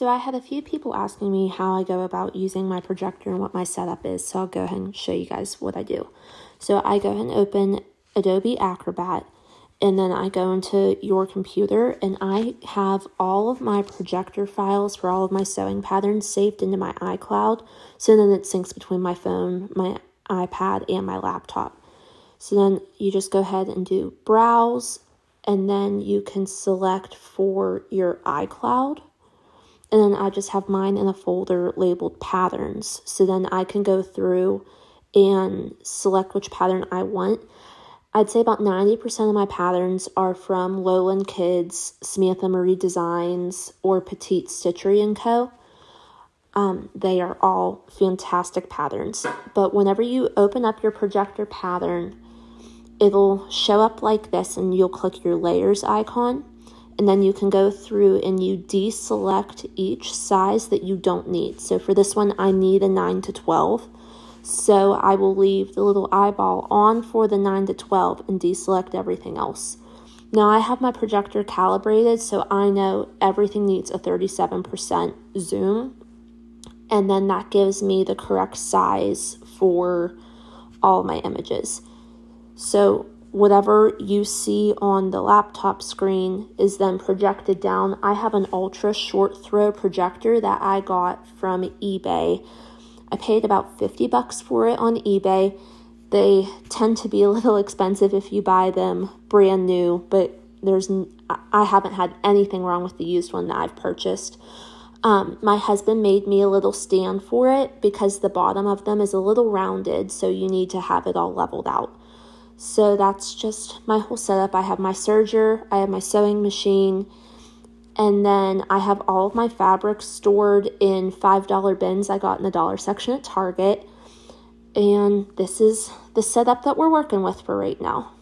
So I had a few people asking me how I go about using my projector and what my setup is, so I'll go ahead and show you guys what I do. So I go ahead and open Adobe Acrobat, and then I go into your computer, and I have all of my projector files for all of my sewing patterns saved into my iCloud, so then it syncs between my phone, my iPad, and my laptop. So then you just go ahead and do Browse, and then you can select for your iCloud and then I just have mine in a folder labeled patterns. So then I can go through and select which pattern I want. I'd say about 90% of my patterns are from Lowland Kids, Samantha Marie Designs, or Petite Stitchery & Co. Um, they are all fantastic patterns. But whenever you open up your projector pattern, it'll show up like this and you'll click your layers icon and then you can go through and you deselect each size that you don't need. So for this one, I need a 9 to 12. So I will leave the little eyeball on for the 9 to 12 and deselect everything else. Now I have my projector calibrated so I know everything needs a 37% zoom. And then that gives me the correct size for all my images. So whatever you see on the laptop screen is then projected down. I have an ultra short throw projector that I got from eBay. I paid about 50 bucks for it on eBay. They tend to be a little expensive if you buy them brand new, but there's I haven't had anything wrong with the used one that I've purchased. Um, my husband made me a little stand for it because the bottom of them is a little rounded, so you need to have it all leveled out. So that's just my whole setup. I have my serger, I have my sewing machine, and then I have all of my fabric stored in $5 bins I got in the dollar section at Target. And this is the setup that we're working with for right now.